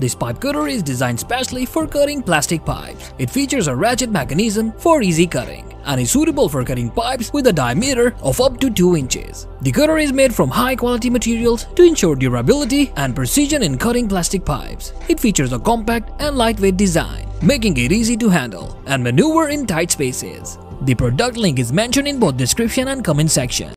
This pipe cutter is designed specially for cutting plastic pipes. It features a ratchet mechanism for easy cutting and is suitable for cutting pipes with a diameter of up to 2 inches. The cutter is made from high quality materials to ensure durability and precision in cutting plastic pipes. It features a compact and lightweight design, making it easy to handle and maneuver in tight spaces. The product link is mentioned in both description and comment section.